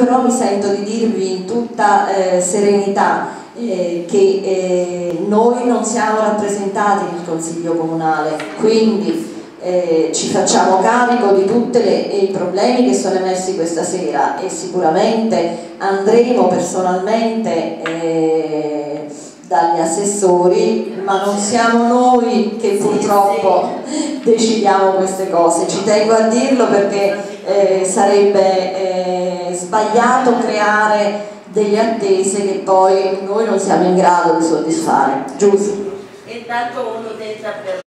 Però mi sento di dirvi in tutta eh, serenità eh, che eh, noi non siamo rappresentati nel Consiglio Comunale, quindi eh, ci facciamo carico di tutti i problemi che sono emersi questa sera e sicuramente andremo personalmente eh, dagli assessori, ma non siamo noi che purtroppo decidiamo queste cose. Ci tengo a dirlo perché eh, sarebbe eh, sbagliato creare delle attese che poi noi non siamo in grado di soddisfare. Giusto? Intanto uno dei